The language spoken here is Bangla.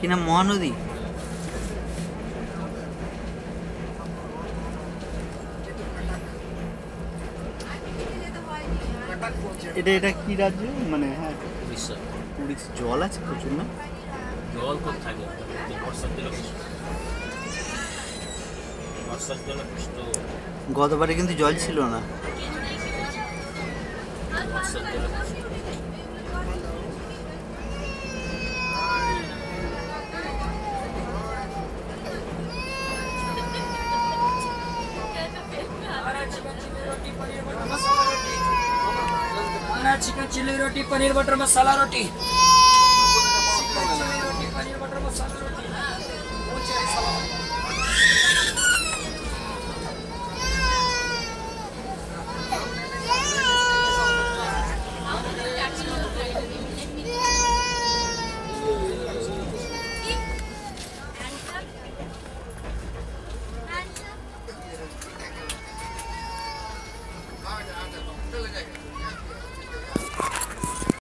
Que na mono de... এটা এটা কি রাজ্য? মানে হ্যাঁ। উড়িষ্যা। উড়িষ্যা। জল আছে প্রচুর না? জল খুব থাকে। বর্ষার বর্ষার গতবারে কিন্তু জল ছিল না। বর্ষার chicken chilli roti paneer butter masala roti.